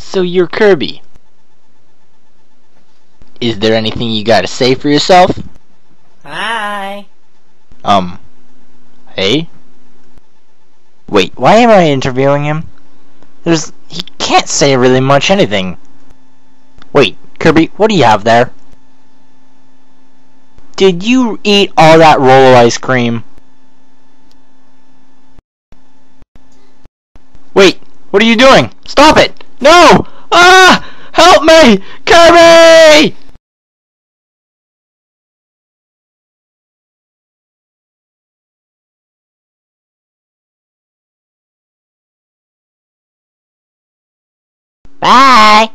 So you're Kirby. Is there anything you gotta say for yourself? Hi. Um, hey? Wait, why am I interviewing him? There's, he can't say really much anything. Wait, Kirby, what do you have there? Did you eat all that roll of ice cream? Wait, what are you doing? Stop it! No! Ah! Help me! Kirby! Bye.